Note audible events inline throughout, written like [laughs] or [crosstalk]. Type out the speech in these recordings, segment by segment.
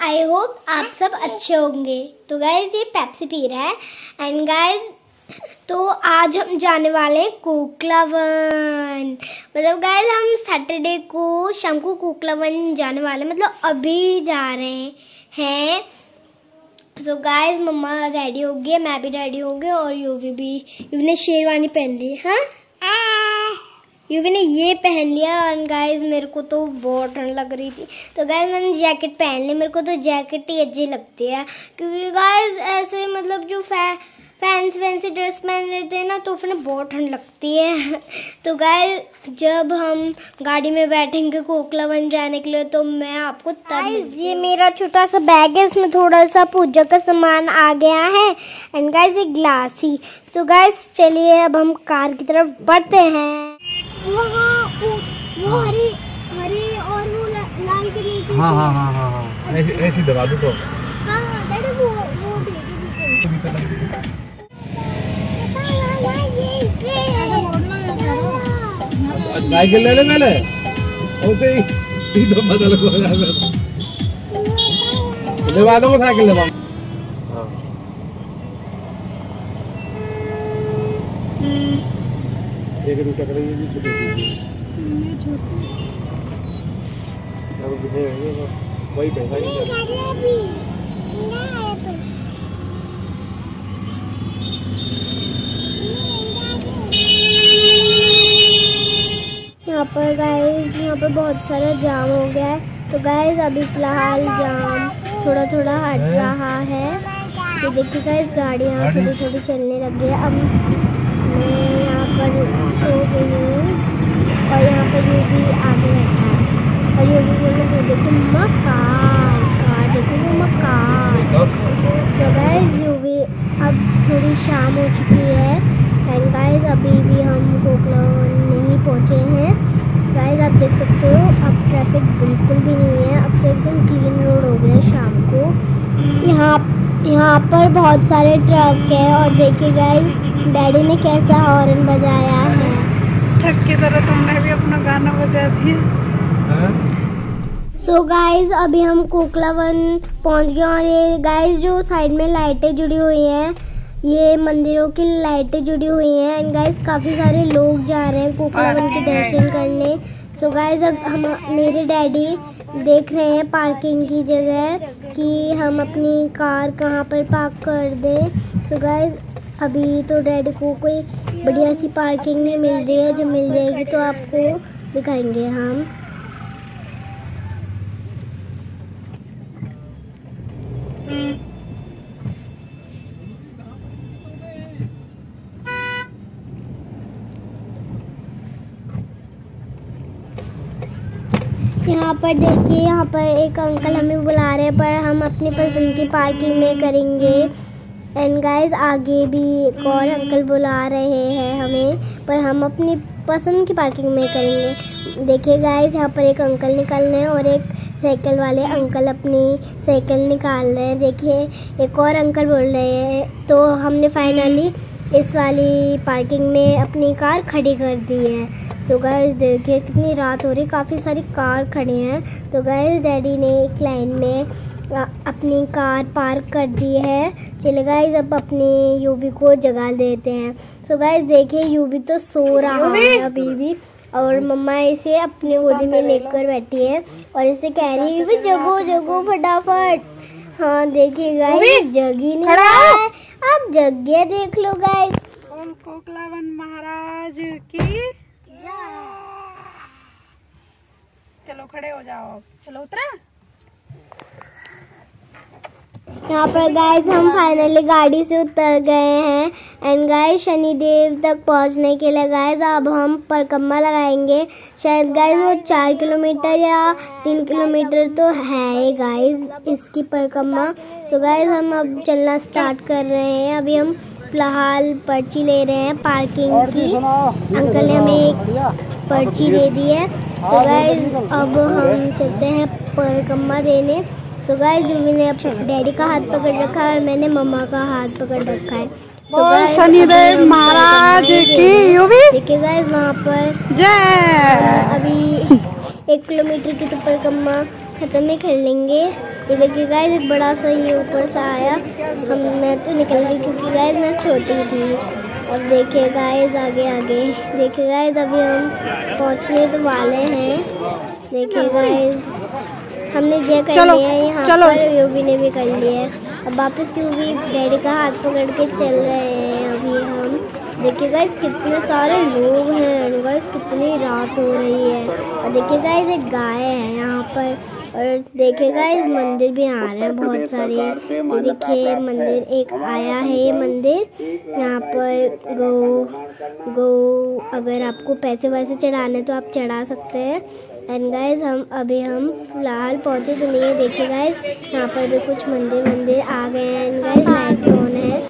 I hope आप सब अच्छे होंगे। तो गाइज़ ये पेप्सी पी रहा है। एंड गाइज़ तो आज हम जाने वाले हैं कोकलावन मतलब गाइज़ हम सैटरडे को शाम को कोकलावन जाने वाले हैं। मतलब अभी जा रहे हैं। तो गाइज़ मम्मा रेडी हो गई मैं भी रेडी हो गई और यूवी भी। यूवी ने शेरवानी पहन ली हाँ? यूवी ने ये पहन लिया और गाइज़ मेरे को तो बहुत ठंड लग रही थी। तो गाइस मैंने जैकेट पहन ली मेरे को तो जैकेट ही अच्छी लगती है। क्योंकि गाइस ऐसे मतलब जो फै फैंस फैंसी ड्रेस पहन लेते हैं ना तो फिर बहुत ठंड लगती है। [laughs] तो गाइस जब हम गाड़ी में बैठेंगे कोकला बन जाने के लिए तो मैं आपको तब ये मेरा छोटा सा बैग है इसमें थोड़ा सा पूजा का सामान आ गया है। एंड गाइस ये ग्लास ही। तो गाइस चलिए अब हम कार की तरफ़ बढ़ते हैं। वहाँ वो, वो हरी हरी और वो लाल के नीचे हाँ हाँ हाँ। हाँ हाँ ऐसी ऐसी दबा दो तो? हाँ हाँ डैडी वो वो साइकिल ले ले पहले। ओके ही तो बदल हो जाएगा। लेवा दो साइकिल लेवा। एक दो टकर ये भी छोटी छोटी। अब है ये वही पैसा ही यहाँ पर गाइस यहाँ पर बहुत सारा जाम हो गया है। तो गाइस अभी फ़िलहाल जाम थोड़ा थोड़ा हट रहा है। ये देखिए गाइस गाड़ियाँ थोड़ी थोड़ी चलने लगी है। अब मैं यहाँ सो गई हूँ। और यहाँ पर ये भी आगे बैठा है। और ये भी बोले वो देखो मकान, कार, देखो वो मकान। सो गाइस यू भी अब थोड़ी शाम हो चुकी है। एंड गाइस अभी भी हम कोकला नहीं पहुँचे हैं। गाइस आप देख सकते हो, अब ट्रैफ़िक बिल्कुल भी नहीं है। अब तो एकदम क्लीन रोड हो गया शाम को। यहाँ यहाँ पर बहुत सारे ट्रक है। और देखिए गाइस डैडी ने कैसा हॉर्न बजाया है? ठग की तरह तुमने भी अपना गाना बजा दिया। सो गाइस अभी हम कोकलावन पहुँच गए और ये गाइस जो साइड में लाइटें जुड़ी हुई हैं ये मंदिरों की लाइटें जुड़ी हुई हैं एंड गाइस काफ़ी सारे लोग जा रहे हैं कोकलावन के दर्शन करने। सो गाइस अब हम मेरे डैडी देख रहे हैं पार्किंग की जगह कि हम अपनी कार कहाँ पर पार्क कर दें। सो गाइस अभी तो डैडी को कोई बढ़िया सी पार्किंग नहीं मिल रही है। जो मिल जाएगी तो आपको दिखाएँगे हम। यहाँ पर देखिए, यहाँ पर एक अंकल हमें बुला रहे हैं, पर हम अपनी पसंद की पार्किंग में करेंगे। एंड गाइस आगे भी एक और अंकल बुला रहे हैं हमें, पर हम अपनी पसंद की पार्किंग में करेंगे। देखिए गाइस यहाँ पर एक अंकल निकल रहे हैं और एक साइकिल वाले अंकल अपनी साइकिल निकाल रहे हैं। देखिए, एक और अंकल बोल रहे हैं। तो हमने फाइनली इस वाली पार्किंग में अपनी कार खड़ी कर दी है। तो गाइस देखिए कितनी रात हो रही काफ़ी सारी कार खड़ी हैं। तो गाइस डैडी ने एक लाइन में अपनी कार पार्क कर दी है। चलिए गाइस अब अपनी यूवी को जगा देते हैं। सो गाइस देखिए यूवी तो सो रहा है अभी भी। और मम्मा इसे अपने गोदी में लेकर बैठी है और इसे कह रही है जगो जगो फटाफट। हाँ देखिए गाइस जगी नहीं रहा है। अब जग गया देख लो बोल कोकलावन महाराज की चलो खड़े हो जाओ। चलो उतरा। यहाँ पर गाइस हम फाइनली गाड़ी से उतर गए हैं। एंड गाइस शनिदेव तक पहुँचने के लिए गाइस अब हम परिक्रमा लगाएँगे। शायद गाइस वो चार किलोमीटर या तीन किलोमीटर तो है ही गाइस इसकी परिक्रमा तो गाइस हम अब चलना स्टार्ट कर रहे हैं। अभी हम फ़िलहाल पर्ची ले रहे हैं पार्किंग की। अंकल ने हमें एक पर्ची दे दी है। तो गाइस अब हम चलते हैं परिक्रमा देने। सो गाइस यूवी ने अपने डैडी का हाथ पकड़ रखा है और मैंने मम्मा का हाथ पकड़ रखा है। So बोल शनिदेव महाराज की। यूवी देखिए गाइस वहाँ पर जय। अभी एक किलोमीटर की तो परिक्रमा खत्म ही कर लेंगे। तो देखिए गाइस एक बड़ा सा ये ऊपर से आया। हम मैं तो निकल गई क्योंकि गाइस मैं छोटी थी। अब देखिए गाइस आगे आगे। देखिए गाइस अभी हम पहुँचने तो वाले हैं। देखिए गाइस हमने ये कर चलो, लिया है यहाँ चलो। पर यूवी ने भी कर लिया है। अब वापस यूवी डैडी का हाथ पकड़ के चल रहे हैं। अभी हम देखिए गाइस कितने सारे लोग हैं गाइस कितनी रात हो रही है। और देखिए गाइस एक गाय है यहाँ पर। और देखिए गाइस मंदिर भी आ रहे हैं बहुत सारे। ये देखिए मंदिर एक आया है ये मंदिर। यहाँ पर गौ गौ अगर आपको पैसे वैसे चढ़ाने तो आप चढ़ा सकते हैं। एंड गाइज़ हम अभी हम फ़िलहाल पहुँचे तो नहीं है। देखिए गाइस यहाँ पर भी कुछ मंदिर मंदिर आ गए हैं। एंड गाइस लाइट ऑन है?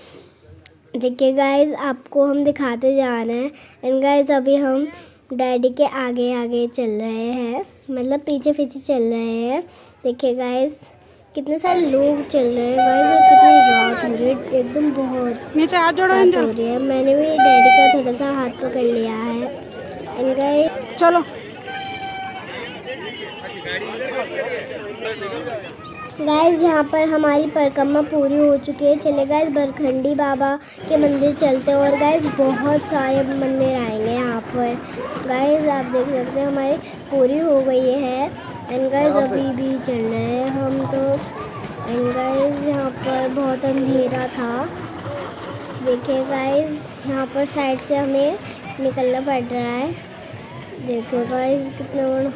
देखिए गाइस आपको हम दिखाते जा रहे हैं। एंड गाइस अभी हम डैडी के आगे आगे चल रहे हैं। मतलब पीछे पीछे चल रहे हैं। देखिए गाइस कितने सारे लोग चल रहे हैं। गाइस और कितनी रात हो रही है। एकदम बहुत नीचे हाथ जोड़ो हो रही है। मैंने भी डैडी का थोड़ा सा हाथ पकड़ लिया है। एंड गाइस चलो। गाइस यहाँ पर हमारी परिक्रमा पूरी हो चुकी है। चले गए बरखंडी बाबा के मंदिर चलते हैं और गाइस बहुत सारे मंदिर आएँगे यहाँ पर। गाइस आप देख सकते हैं हमारी पूरी हो गई है। एंड गाइस अभी भी चल रहे हैं हम तो। एंड गाइस यहाँ पर बहुत अंधेरा था। देखिए गाइस यहाँ पर साइड से हमें निकलना पड़ रहा है। देखिए गाइस कितना बड़ा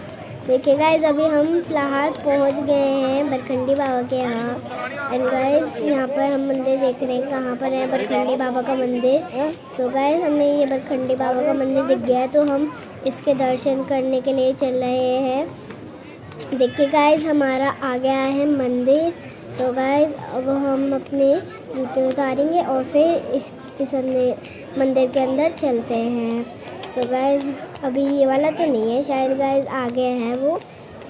देखिए गाइस अभी हम फ़िलहाल पहुँच गए हैं बरखंडी बाबा के यहाँ। एंड गाइस यहाँ पर हम मंदिर देख रहे हैं कहाँ पर है बरखंडी बाबा का मंदिर। सो गाइस हमें ये बरखंडी बाबा का मंदिर दिख गया है तो हम इसके दर्शन करने के लिए चल रहे हैं। देखिए गाइस हमारा आ गया है मंदिर। सो गाइस अब हम अपने जूते उतारेंगे और फिर इस इस मंदिर के अंदर चलते हैं। सो गाइस अभी ये वाला तो नहीं है शायद गाइस आगे है वो।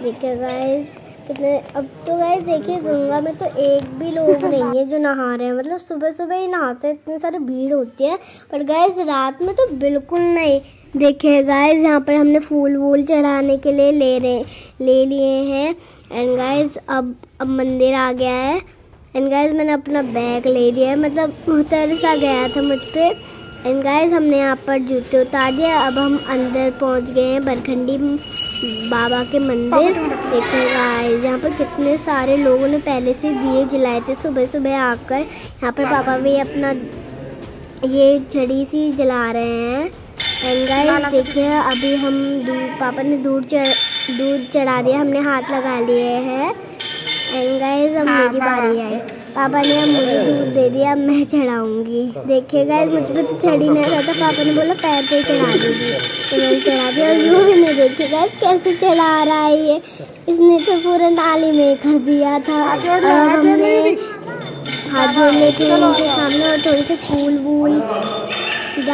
देखिए गाइस कितने अब तो गाइस देखिए गंगा में तो एक भी लोग [laughs] नहीं है जो नहा रहे हैं। मतलब सुबह सुबह ही नहाते हैं इतनी सारी भीड़ होती है। पर गाइस रात में तो बिल्कुल नहीं। देखिए गाइस यहाँ पर हमने फूल वूल चढ़ाने के लिए ले रहे ले लिए हैं। एंड गाइस अब अब मंदिर आ गया है। एंड गाइस मैंने अपना बैग ले लिया है। मतलब तरस आ गया था मुझ पे। एंड गाइस हमने यहाँ पर जूते उतार दिए। अब हम अंदर पहुँच गए हैं बरखंडी बाबा के मंदिर। देखिए गाइस यहाँ पर कितने सारे लोगों ने पहले से दिए जलाए थे। सुबह सुबह आकर यहाँ पर पापा भी अपना ये छड़ी सी जला रहे हैं। एंड गाइस देखिए अभी हम दूध पापा ने दूध चढ़ दूध चढ़ा दिया हमने हाथ लगा लिए हैं। एंड गाइस अब मेरी बारी आई पापा ने अब मुझे दूध दे दिया अब मैं चढ़ाऊँगी। देखिए गाइस मुझ पे तो चढ़ी नहीं रहा था। पापा ने बोला पैर पे चढ़ा दीजिए तो मैंने चढ़ा दिया। और यूँ भी नहीं देखिए गाइस कैसे चढ़ा रहा है ये। इसने तो पूरा नाली में कर दिया था। और हमने हाथ जोड़ लेके उनके सामने और थोड़े से फूल वूल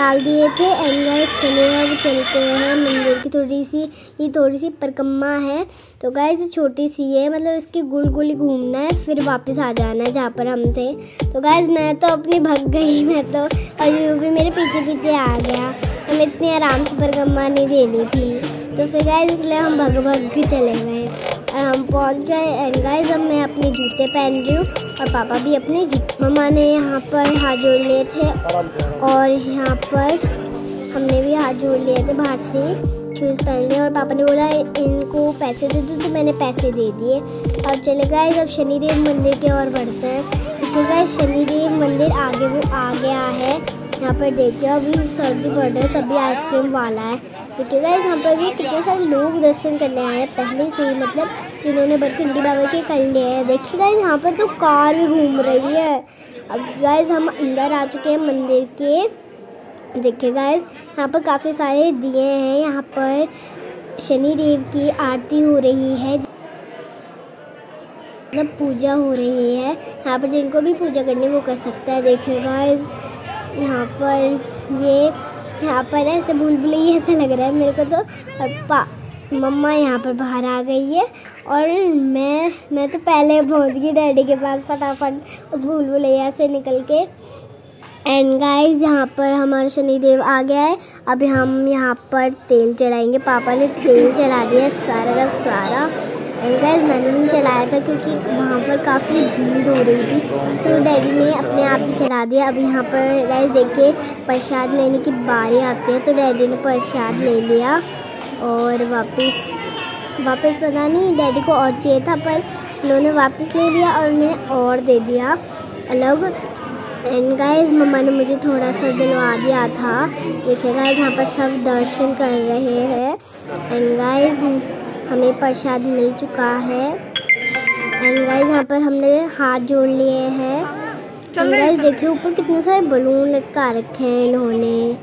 डाल दिए थे एंड गाइस चले अब चलते हैं मंदिर की थोड़ी सी, ये थोड़ी सी परिक्रमा है। तो गाइस छोटी सी है मतलब इसकी गुल गुल घूमना है, फिर वापस आ जाना है जहाँ पर हम थे। तो गाइस मैं तो अपनी भग गई, मैं तो और यू भी मेरे पीछे पीछे आ गया। हमें इतनी आराम से परिक्रमा नहीं देनी थी। तो फिर गाइस इसलिए हम भग भग के चले गए। पहुँच गए एंड गाइस अब मैं अपने जूते पहन रही हूँ। और पापा भी अपने मम्मा ने यहाँ पर हाथ जोड़ लिए थे। और यहाँ पर हमने भी हाथ जोड़ लिए थे बाहर से शूज़ पहन लिए। और पापा ने बोला, इनको पैसे दे दो तो मैंने पैसे दे दिए। अब चले गए अब शनिदेव मंदिर की ओर बढ़ते हैं। देखिए गए शनिदेव मंदिर आगे वो आ गया है। यहाँ पर देखिए, अभी सर्दी पड़ रही है, तभी आइसक्रीम वाला है। देखिए गाइस यहाँ पर भी कितने सारे लोग दर्शन करने आए हैं। पहले से ही मतलब जिन्होंने बरखंडी बाबा के कर लिए हैं। देखिए गाइस यहाँ पर तो कार भी घूम रही है। अब गाइस हम अंदर आ चुके हैं मंदिर के। देखिए गाइस यहाँ पर काफ़ी सारे दिए हैं। यहाँ पर शनि देव की आरती हो रही है। मतलब पूजा हो रही है। यहाँ पर जिनको भी पूजा करनी वो कर सकता है। देखिए गाइस यहाँ पर ये, यहाँ पर ऐसे भूल भुलैया ऐसा लग रहा है मेरे को तो। पा मम्मा यहाँ पर बाहर आ गई है और मैं मैं तो पहले पहुँच गई डैडी के पास फटाफट, उस भूल भुलैया से निकल के। एंड गाइस यहाँ पर हमारा शनिदेव आ गया है। अभी हम यहाँ पर तेल चढ़ाएँगे। पापा ने तेल चढ़ा दिया सारा का सारा। एंड गाइस मैंने नहीं चलाया था क्योंकि वहाँ पर काफ़ी भीड़ हो रही थी। तो डैडी ने अपने आप ही चला दिया। अब यहाँ पर गाइस देखिए, प्रसाद लेने की बारी आती है। तो डैडी ने प्रसाद ले लिया। और वापस वापस पता नहीं डैडी को और चाहिए था पर उन्होंने वापस ले लिया और उन्हें और दे दिया। अलग। एंड गाइस मम्मा ने मुझे थोड़ा सा दिलवा दिया था। देखिए गाइस यहाँ पर सब दर्शन कर रहे हैं। एंड गाइस हमें प्रसाद मिल चुका है। एंड गाइस यहाँ पर हमने हाथ जोड़ लिए हैं। एंड गाइस देखिए ऊपर कितने सारे बलून लटका रखे हैं इन्होंने।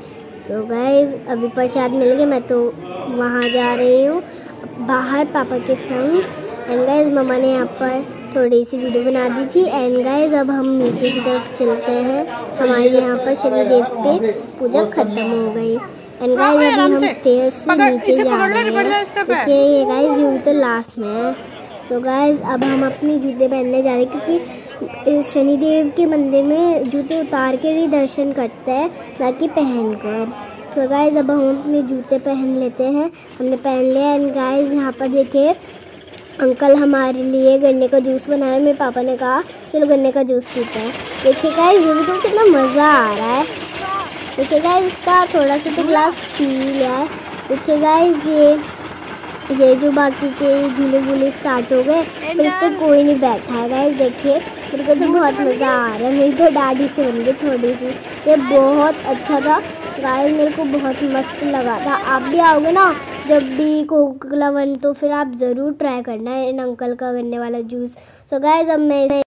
तो गाइस अभी प्रसाद मिल गया मैं तो वहाँ जा रही हूँ। बाहर पापा के संग। एंड गाइस मम्मा ने यहाँ पर थोड़ी सी वीडियो बना दी थी। एंड गाइस अब हम नीचे की तरफ़ चलते हैं। हमारे यहाँ पर शनिदेव पे पूजा खत्म हो गई। एंड गाइज़ अभी हम स्टेयर से नीचे जा रहे हैं। देखिए ये गाइस ये तो लास्ट में है। सो गाइस अब हम अपने जूते पहनने जा रहे हैं क्योंकि इस शनिदेव के मंदिर में जूते उतार कर ही दर्शन करते हैं ना कि पहन कर सो गाइस अब हम अपने जूते पहन लेते हैं। हमने पहन लिया एंड गाइस यहाँ पर देखिए अंकल हमारे लिए गन्ने का जूस बना रहे मेरे पापा ने कहा चलो गन्ने का जूस पीते हैं। देखिए गाइस ये भी तो कितना मज़ा आ रहा है। देखिए गाइस इसका थोड़ा सा तो गिलास पी लिया है। देखिए गाइस ये ये जो बाकी के झूले वूले स्टार्ट हो गए पर इस पर कोई नहीं बैठा है गाइस देखिए। मेरे को तो बहुत मज़ा आ रहा है। मेरी तो दादी से बन गई थोड़ी सी। ये बहुत अच्छा था। गाइस मेरे को बहुत मस्त लगा था। आप भी आओगे ना, जब भी कोकोला बन तो फिर आप ज़रूर ट्राई करना है। इन अंकल का गन्ने वाला जूस सो गाइस अब मैं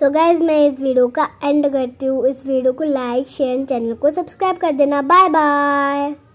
सो गाइज़ मैं इस वीडियो का एंड करती हूँ। इस वीडियो को लाइक शेयर चैनल को सब्सक्राइब कर देना। Bye bye